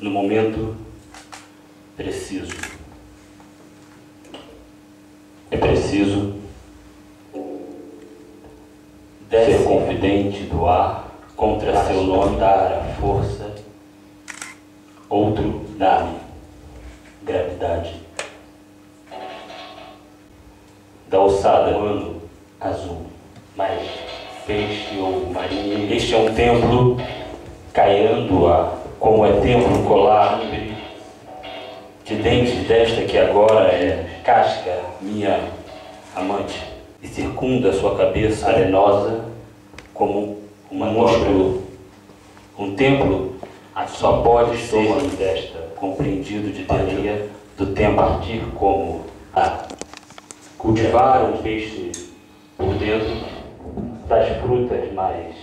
no momento preciso. É preciso ser confidente do ar contra seu nome dar a força. Outro dá-me gravidade. Da alçada ano azul, mas peixe ou marinheiro. Este é um templo caiando a como é templo colar de dentes desta que agora é casca minha amante e circunda sua cabeça arenosa como uma músculo. Um templo só pode ser desta compreendido de teoria do tempo. Partir como a cultivar um peixe por dentro das frutas mais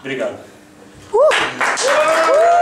Obrigado. Uh! uh!